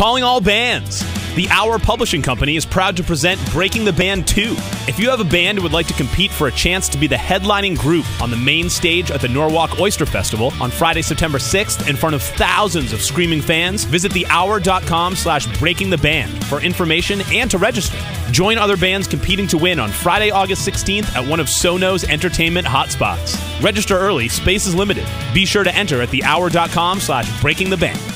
Calling all bands. The Hour Publishing Company is proud to present Breaking the Band 2. If you have a band and would like to compete for a chance to be the headlining group on the main stage at the Norwalk Oyster Festival on Friday, September 6th in front of thousands of screaming fans, visit thehour.com slash breaking the band for information and to register. Join other bands competing to win on Friday, August 16th at one of SoNo's entertainment hotspots. Register early, space is limited. Be sure to enter at thehour.com slash breaking the band.